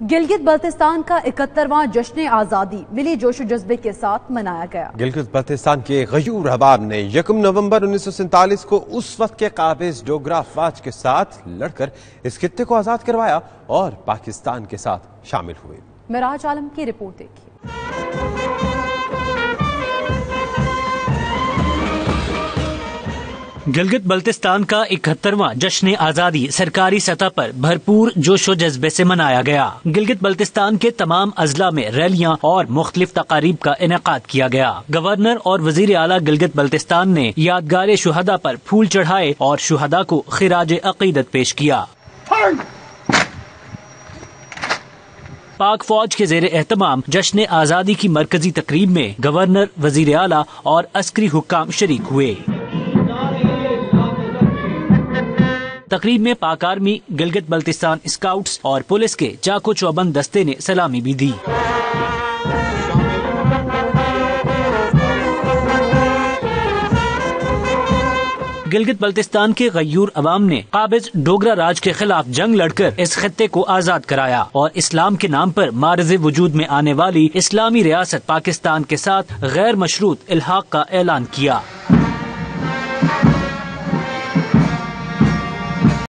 گلگت بلتستان کا اکہترواں جشن آزادی ملی جوش و جذبے کے ساتھ منایا گیا۔ گلگت بلتستان کے غیور حباب نے یکم نومبر انیس سو سینتالیس کو اس وقت کے قابض ڈوگرا فاج کے ساتھ لڑ کر اس خطے کو آزاد کروایا اور پاکستان کے ساتھ شامل ہوئے۔ مراج عالم کی رپورٹ دیکھیے۔ گلگت بلتستان کا اکہترواں جشن آزادی سرکاری سطح پر بھرپور جوش و جذبے سے منایا گیا۔ گلگت بلتستان کے تمام اضلاع میں ریلیاں اور مختلف تقاریب کا انعقاد کیا گیا۔ گورنر اور وزیر اعلیٰ گلگت بلتستان نے یادگار شہدا پر پھول چڑھائے اور شہدا کو خراج عقیدت پیش کیا۔ پاک فوج کے زیر اہتمام جشن آزادی کی مرکزی تقریب میں گورنر، وزیر اعلیٰ اور عسکری حکام شریک ہوئے۔ تقریب میں پاک آرمی گلگت بلتستان اسکاؤٹس اور پولیس کے چاکو چوبند دستے نے سلامی بھی دی۔ گلگت بلتستان کے غیور عوام نے قابض ڈوگرا راج کے خلاف جنگ لڑ کر اس خطے کو آزاد کرایا اور اسلام کے نام پر مارز وجود میں آنے والی اسلامی ریاست پاکستان کے ساتھ غیر مشروط الحاق کا اعلان کیا۔